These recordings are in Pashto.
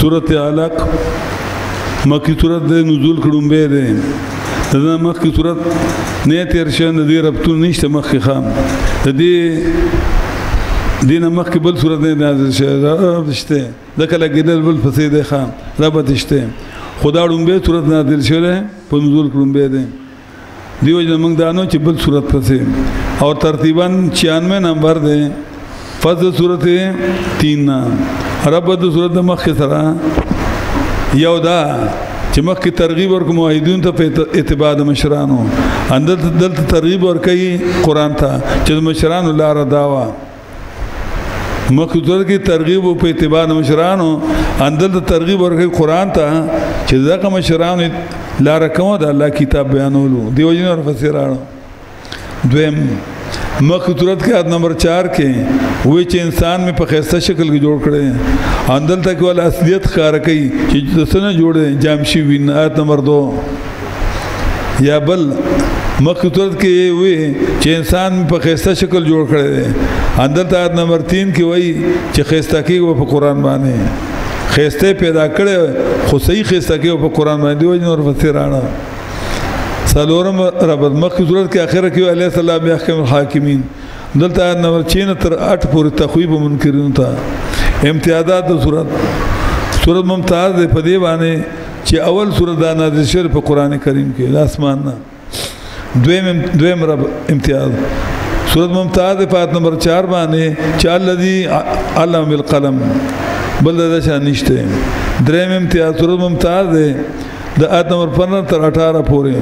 سورت علق مکی صورت د نزول کړم به ده دا مخکې صورت نه تیر شوی د دې ربطون نشته مخکې خام د دې دین مخکې بل صورت نه نازل شوی رب شته د کله ګدل بل پسې ده خام رب تشته خدا ډومبه صورت نازل شوی په نزول کړم به ده دیو جن موږ دانو چې بل صورت پسې او ترتیبا 96 نمبر دی پس د صورت 3 نه رب د صورت مخ سره یو دا چې مخکې ترغیب ورکو موحدین ته په اتباع د مشرانو اندل دلته ترغیب ورکي قران ته چې مشرانو لار داوا مکتوب کې ترغیب په اتباع مشرانو اندل ترغیب ورکړي قران ته چې ځکه مشرانو لار کومه د الله کتاب بیانولو دیو جن اور فسرانو دویم مکتوب کې آد نمبر 4 کې وې چې انسان می په خسته شکل کې جوړ کړي اندل تک ول اصلیت خار کوي چې څنګه جوړ جام شي وین آد نمبر 2 یا بل مخکې صورت کې وی چې انسان په خسته شکل جوړ کړی دی اندر ته آیت نمبر 3 کې وایي چې خسته کې په قران باندې خسته پیدا کړي خو صحیح خسته کې په قران باندې وایي نور فسرانه سلورم رب مخکې صورت کې اخر کې علی السلام یحکم الحاکمین دلته آیت نمبر 3 تر 8 پورې تخویب منکرین ته امتیازات صورت صورت ممتاز په دی باندې چې اول سورۃ دا نازل شوه په قران کریم کې د اسمان نه دویم دویم رب امتیاز سورۃ ممتاز پات نمبر 4 باندې چې الذي علم بالقلم بل دا شان نشته دریم امتیاز سورۃ ممتاز ده د آیت نمبر 15 تر 18 پورې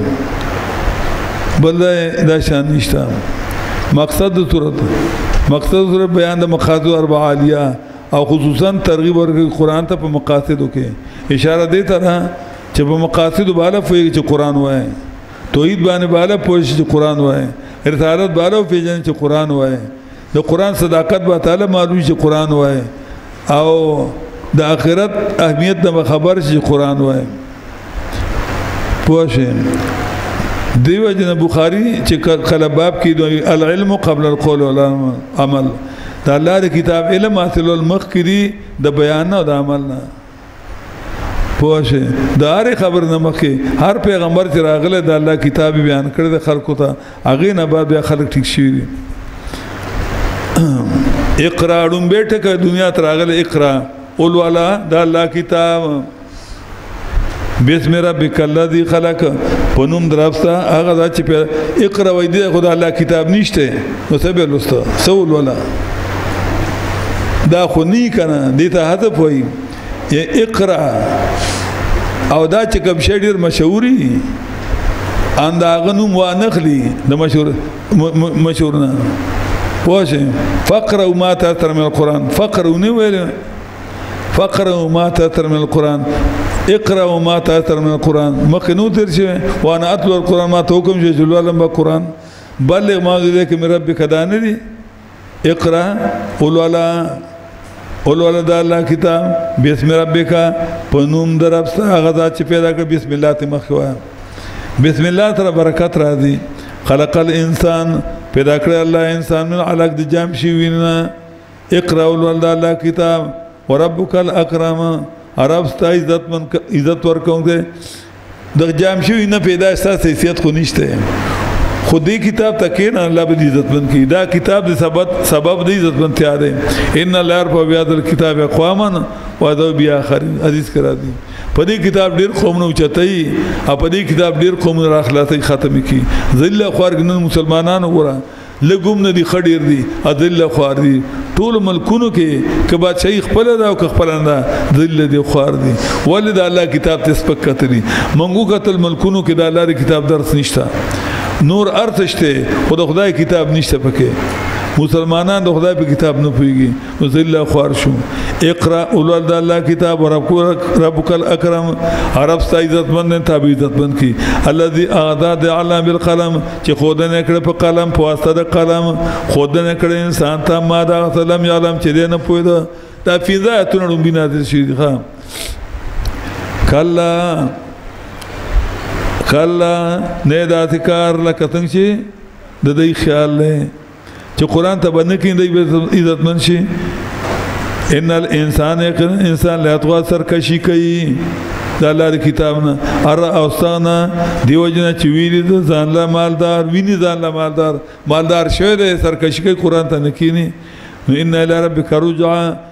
بل دا شان نشته مقصد د صورت مقصد د بیان د مقاصد اربع عالیه او خصوصا ترغیب ورکړي قران ته په مقاصدو کې اشاره دی تر چې په مقاصدو بالا فوي چې قران وایي توحید باندې بالا پوه شي چې قران وایي رسالت بالا پیژني چې قران وایي د قران صداقت به تعالی معلوم شي قران وایي او د آخرت اهمیت د خبر شي قران وایي پوښه دیو جن بخاری چې کله باب کې دوی العلم قبل القول والعمل دا الله د کتاب علم حاصل المخ کې دی د بیان او د عمل نه پوښه د هر خبر نه مخکې هر پیغمبر چې راغله د الله کتاب بیان کړ د خلکو ته هغه نه بعد بیا خلک ټیک شي اقرا ډم بیٹه کا دنیا تراغله اقرا اول والا د الله کتاب بسم ربک الذی خلق پنوم درپستا هغه دا چې په اقرا وای دی خدای الله کتاب نشته نو څه به لسته سول ولا دا خو نه کنه دې ته هدف وای اقرا او دا چې کوم شی ډیر مشهوري ان دا غنوم و نخلی د مشهور مشهورنا واشه فقره ما تر من القران فقره نه ویل فقروا ما تاتر من القرآن اقرأوا ما تاتر من القرآن مخکې نو تیر شوی وانا اتلو القرآن ما ته حکم شوی چې لولم به قرآن بلغ ما دې کې مې رب کدا نه دي اقرأ ولولا ولولا د الله کتاب بسم ربک په نوم درپسته هغه ذات چې پیدا کړ بسم الله ته مخ وای بسم الله تر برکت راځي خلق الانسان پیدا کړ الله انسان من علق د جام شي وینا اقرا ولوند الله کتاب وربک الاکرم عرب ستا عزت من عزت ورکون کې د جام شوی نه پیدا احساس حیثیت خو نشته خو دې کتاب ته کې نه الله به عزت من کې دا کتاب د سبب سبب د عزت من تیار دی ان الله رب بیا د کتاب اقواما و ذو بیا اخرین عزیز کرا دي په دې کتاب ډیر قوم نه چتای په دې کتاب ډیر قوم راخلاصي ختم کی ذل خورګ نن مسلمانانو ګره لګوم نه دي خډیر دي ادل خوار دي ټول ملکونو کې که بادشاہي خپل ده او که خپل نه ذل دي خوار دي ولې د الله کتاب ته سپک کتلی منګو قتل ملکونو کې د الله د کتاب درس نشته نور ارتشته خو د خدای کتاب نشته پکې مسلمانان د خدای په کتاب نه پويږي نو ذل خوار شو اقرا اولاد د الله کتاب رب ربک الاکرم عرب ستا عزت مند تابع عزت مند کی الذي اعداد علم بالقلم چې خودنه کړ په قلم په واسطه د قلم خودنه کړ انسان ته ما دا سلام یعلم چې دې نه پوي دا دا فیضا اتنه لوم بنا دې شي ښا کلا کلا نه دا ذکر لکه څنګه چې د دې خیال نه چې قران ته باندې کې دی عزت من شي ان الانسان انسان لا تغوا سرکشي کوي د الله کتاب نه ار اوستانه دیو جن چې ویلي د ځان له مالدار ویني ځان له مالدار مالدار شوی دی سرکشي کوي قران ته نکینی ان الى ربک رجعا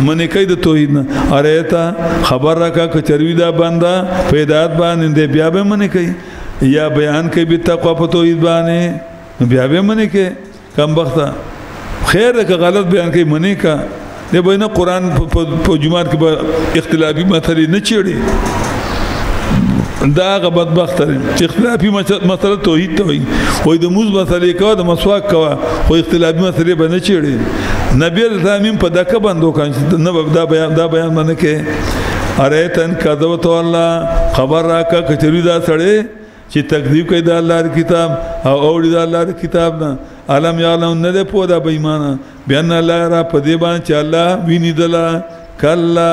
منې کوي د توحید نه اره ته خبر راکا کچروي دا بندا پیدات باندې دې بیا به منې کوي یا بیان کوي به تقوا په توحید باندې بیا به منې کوي کم بخته خیر ده که غلط بیان کوي منې کا دی به نه قران په جمعات کې به اختلافي مسلې نه چیړي دا غ بدبخت دی چې اختلافي مسله توحید ته وي وای د موز مسلې کا د مسواک کا خو اختلافي مسلې به نه چیړي نبی الزامین په دکه بندو کان چې نه دا بیان دا بیان باندې کې اره تن کذو تو الله خبر راکا کچری دا سړی چې تکذیب کوي د الله کتاب او اوړي د الله کتاب نه علم یعلم نه ده پودا به ایمان بیان الله را په دې باندې چې الله ویني دلا کلا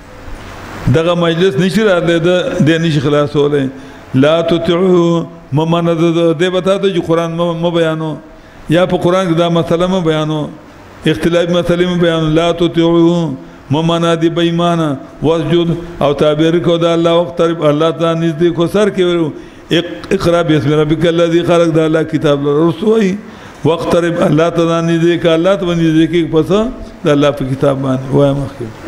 دغه مجلس نشي راتلی ده د نشي خلاصولی لا تطعو ممنه ده دی به تا ته چې قرآن مه بیانو یا په قرآن کې دا مسله مه بیانو اختلافي مسلې مه بیانو لا تطعو ممنه دی به ایمانه وسجد او تعبیر کو دا الله وخت طرف الله ته نږدې کو سر کې ورو اقرا بسم ربک الذی خلق دا الله کتاب رسوي وخت طرف الله ته نږدې کا الله ته نږدې کې پس دا الله په کتاب باندې وایم اخر